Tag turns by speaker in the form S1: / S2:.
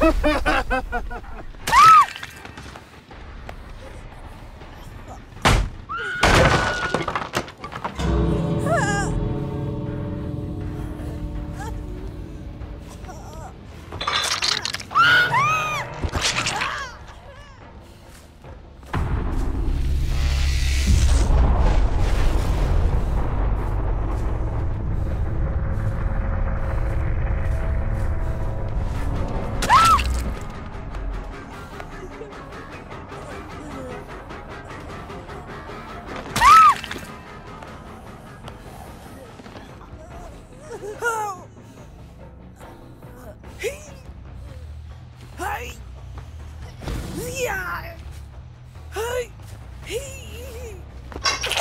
S1: Ha ha ha ha ha!
S2: Yeah. Hey. Hey.